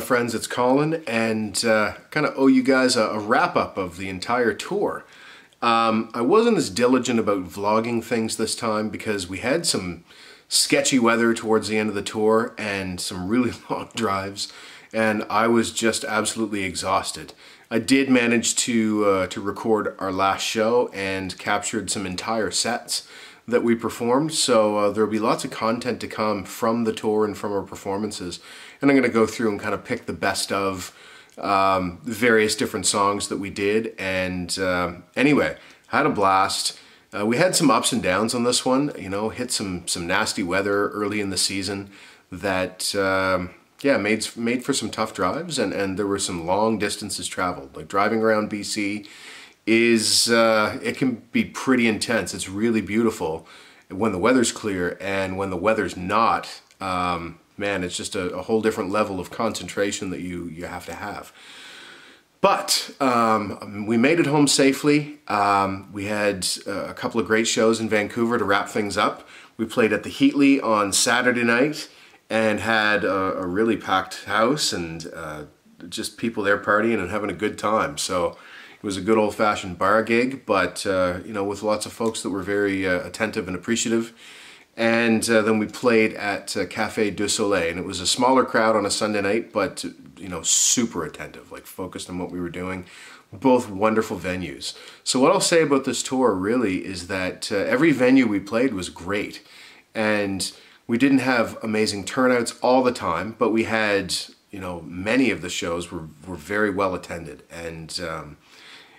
Friends, it's Colin, and uh, kind of owe you guys a, a wrap up of the entire tour. Um, I wasn't as diligent about vlogging things this time because we had some sketchy weather towards the end of the tour and some really long drives, and I was just absolutely exhausted. I did manage to uh, to record our last show and captured some entire sets that we performed, so uh, there'll be lots of content to come from the tour and from our performances and I'm going to go through and kind of pick the best of um, various different songs that we did. And uh, anyway, had a blast. Uh, we had some ups and downs on this one. You know, hit some some nasty weather early in the season that um, yeah made made for some tough drives, and and there were some long distances traveled. Like driving around BC is uh, it can be pretty intense. It's really beautiful when the weather's clear, and when the weather's not. Um, man, it's just a, a, whole different level of concentration that you, you have to have. But um, we made it home safely. Um, we had uh, a couple of great shows in Vancouver to wrap things up. We played at the Heatley on Saturday night and had a, a really packed house and uh, just people there partying and having a good time. So it was a good old-fashioned bar gig, but uh, you know, with lots of folks that were very uh, attentive and appreciative. And uh, then we played at uh, Cafe du Soleil, and it was a smaller crowd on a Sunday night, but you know, super attentive, like focused on what we were doing. Both wonderful venues. So what I'll say about this tour really is that uh, every venue we played was great, and we didn't have amazing turnouts all the time, but we had you know many of the shows were were very well attended, and um,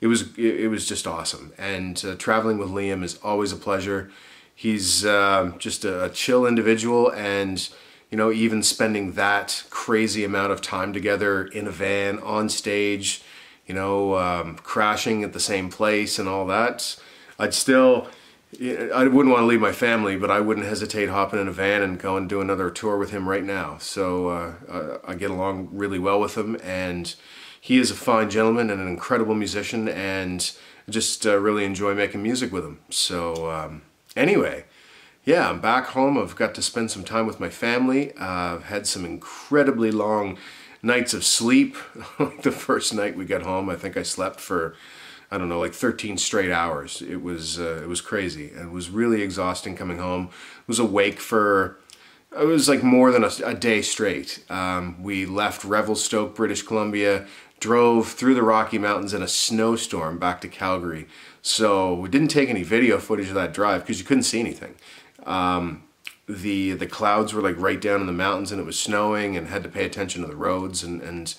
it was it, was just awesome. And uh, traveling with Liam is always a pleasure. He's uh, just a, a chill individual and you know, even spending that crazy amount of time together in a van, on stage, you know, um, crashing at the same place and all that, I'd still, I wouldn't want to leave my family, but I wouldn't hesitate hopping in a van and go and do another tour with him right now. So uh, I get along really well with him, and he is a fine gentleman and an incredible musician, and just uh, really enjoy making music with him. So. Um, Anyway, yeah, I'm back home. I've got to spend some time with my family. Uh, I've had some incredibly long nights of sleep. the first night we got home, I think I slept for, I don't know, like 13 straight hours. It was, uh, it was crazy. It was really exhausting coming home. I was awake for, it was like more than a, a day straight. Um, we left Revelstoke, British Columbia, drove through the Rocky Mountains in a snowstorm back to Calgary. So we didn't take any video footage of that drive because you couldn't see anything. Um, the the clouds were like right down in the mountains and it was snowing and had to pay attention to the roads and and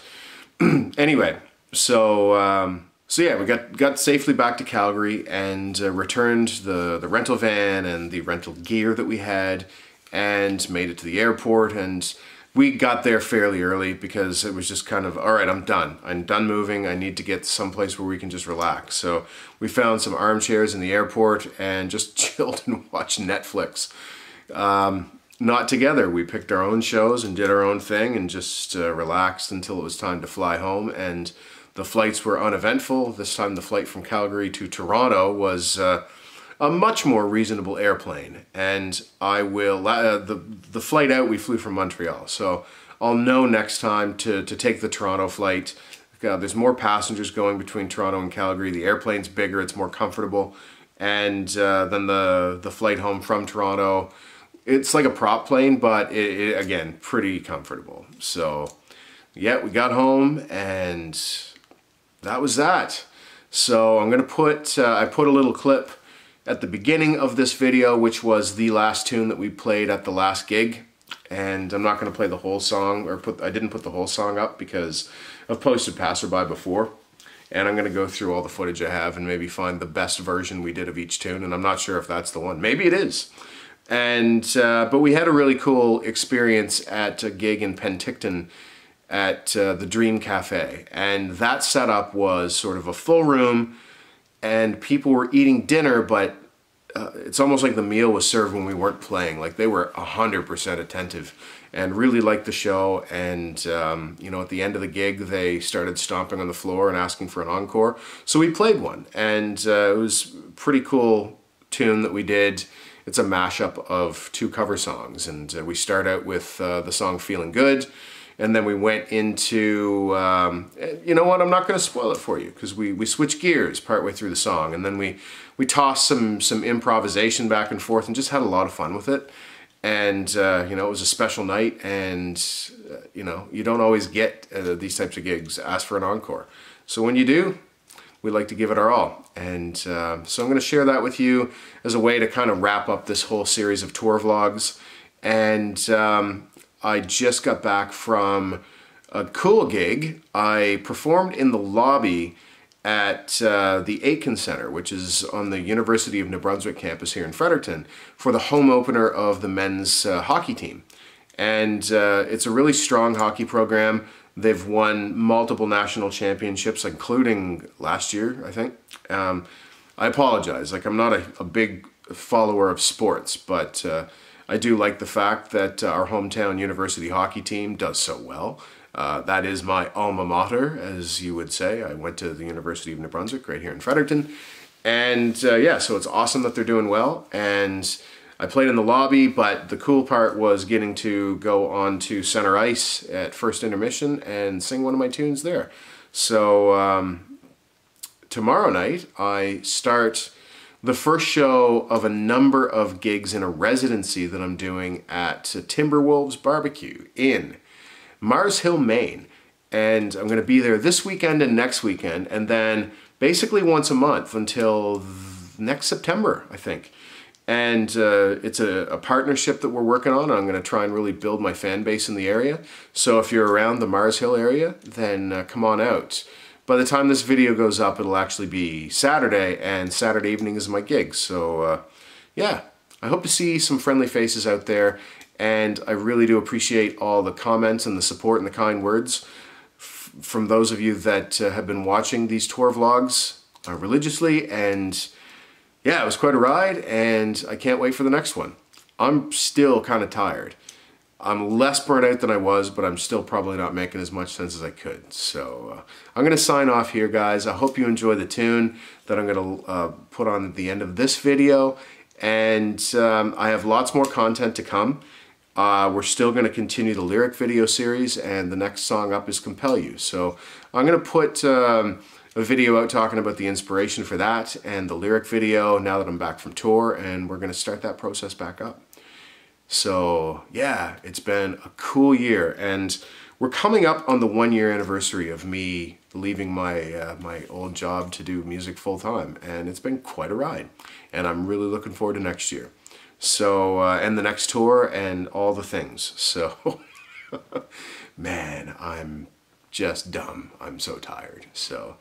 anyway so um, so yeah we got got safely back to Calgary and uh, returned the the rental van and the rental gear that we had and made it to the airport and we got there fairly early because it was just kind of all right i'm done. I'm done moving. I need to get someplace where we can just relax. So we found some armchairs in the airport and just chilled and watched netflix. Um, not together. We picked our own shows and did our own thing and just uh, relaxed until it was time to fly home. And the flights were uneventful. This time the flight from calgary to toronto was uh, a much more reasonable airplane. And I will, uh, the, the flight out, we flew from Montreal. So I'll know next time to, to take the Toronto flight. Uh, there's more passengers going between Toronto and Calgary. The airplane's bigger, it's more comfortable. And uh, then the, the flight home from Toronto, it's like a prop plane, but it, it, again, pretty comfortable. So yeah, we got home and that was that. So I'm gonna put, uh, I put a little clip at the beginning of this video, which was the last tune that we played at the last gig. And I'm not going to play the whole song, or put I didn't put the whole song up because I've posted Passerby before. And I'm going to go through all the footage I have and maybe find the best version we did of each tune. And I'm not sure if that's the one. Maybe it is. And uh, But we had a really cool experience at a gig in Penticton at uh, the Dream Cafe. And that setup was sort of a full room and people were eating dinner, but uh, it's almost like the meal was served when we weren't playing. Like they were 100% attentive and really liked the show. And, um, you know, at the end of the gig, they started stomping on the floor and asking for an encore. So we played one, and uh, it was pretty cool tune that we did. It's a mashup of two cover songs, and uh, we start out with uh, the song Feeling Good and then we went into um, you know what? I'm not going to spoil it for you because we we switched gears partway through the song. And then we we tossed some some improvisation back and forth and just had a lot of fun with it. And uh, you know it was a special night and uh, you know you don't always get uh, these types of gigs ask for an encore. So when you do we like to give it our all. And uh, so I'm going to share that with you as a way to kind of wrap up this whole series of tour vlogs. And um, I just got back from a cool gig. I performed in the lobby at uh, the Aitken Center, which is on the University of New Brunswick campus here in Fredericton, for the home opener of the men's uh, hockey team. And uh, it's a really strong hockey program. They've won multiple national championships, including last year, I think. Um, I apologize. Like, I'm not a, a big follower of sports, but uh, I do like the fact that uh, our hometown university hockey team does so well. Uh, that is my alma mater, as you would say. I went to the University of New Brunswick right here in Fredericton. And uh, yeah, so it's awesome that they're doing well. And I played in the lobby, but the cool part was getting to go on to center ice at first intermission and sing one of my tunes there. So um, tomorrow night I start the first show of a number of gigs in a residency that I'm doing at Timberwolves Barbecue in Mars Hill, Maine. And I'm going to be there this weekend and next weekend, and then basically once a month until next September, I think. And uh, it's a, a, partnership that we're working on. I'm going to try and really build my fan base in the area. So if you're around the Mars Hill area, then uh, come on out. By the time this video goes up, it'll actually be Saturday, and Saturday evening is my gig. So, uh, yeah, I hope to see some friendly faces out there, and I really do appreciate all the comments and the support and the kind words from those of you that uh, have been watching these tour vlogs uh, religiously, and yeah, it was quite a ride, and I can't wait for the next one. I'm still kind of tired. I'm less burnt out than I was, but I'm still probably not making as much sense as I could. So uh, I'm going to sign off here, guys. I hope you enjoy the tune that I'm going to uh, put on at the end of this video. And um, I have lots more content to come. Uh, we're still going to continue the lyric video series, and the next song up is Compel You. So I'm going to put um, a video out talking about the inspiration for that and the lyric video now that I'm back from tour, and we're going to start that process back up. So yeah, it's been a cool year and we're coming up on the one year anniversary of me leaving my uh, my old job to do music full time and it's been quite a ride and I'm really looking forward to next year. So, uh, and the next tour and all the things. So, man, I'm just dumb. I'm so tired. So,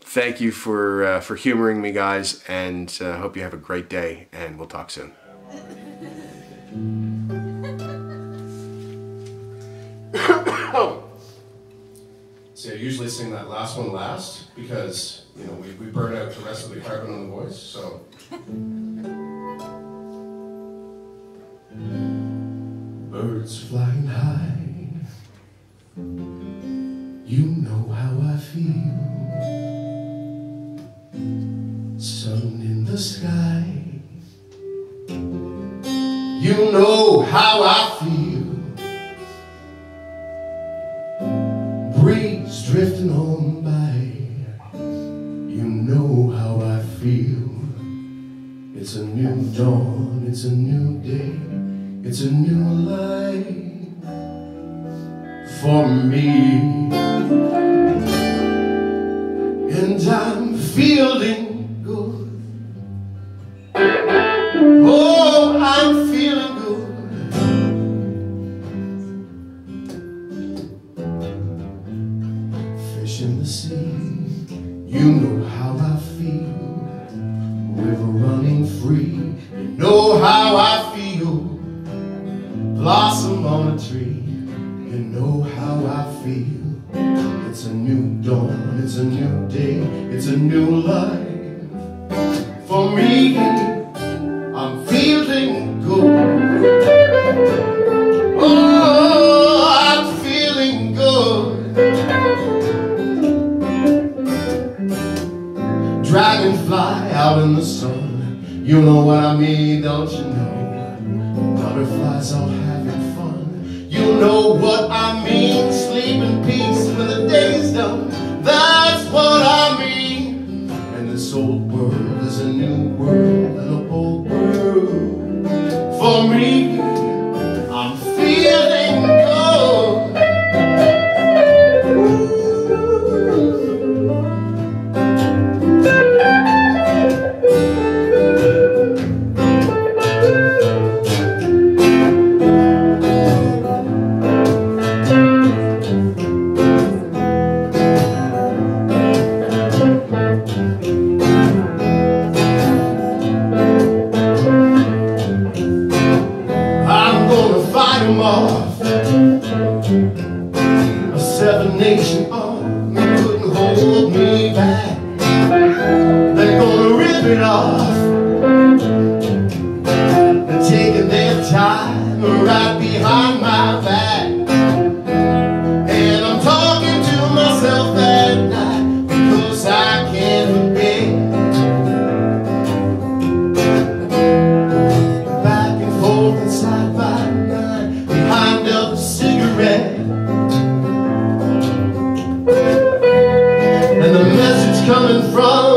thank you for uh, for humoring me, guys, and uh, hope you have a great day. And we'll talk soon. See, I usually sing that last one last because, you know, we, we burn out the rest of the carbon on the voice, so. Birds flying high, you know how I feel. Breeze drifting on by, you know how I feel. It's a new dawn, it's a new day, it's a new life for me. And I'm feeling off. A seven nation army couldn't hold me back. They're gonna rip it off. From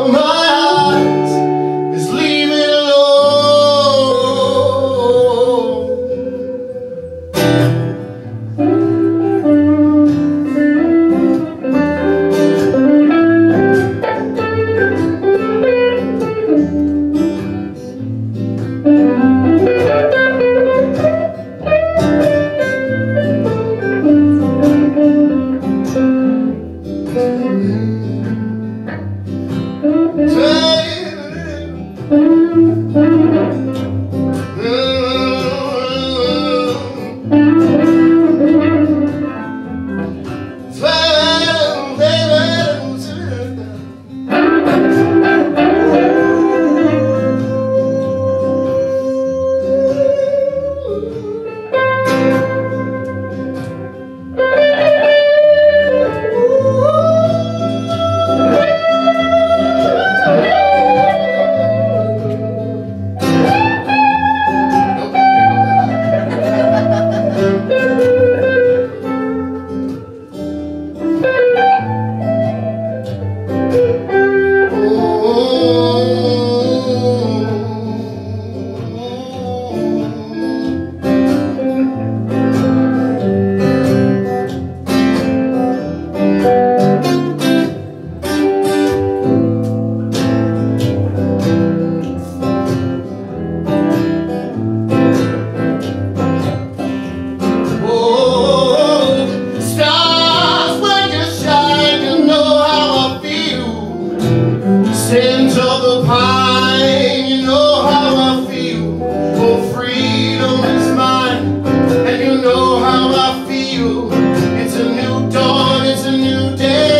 a new day.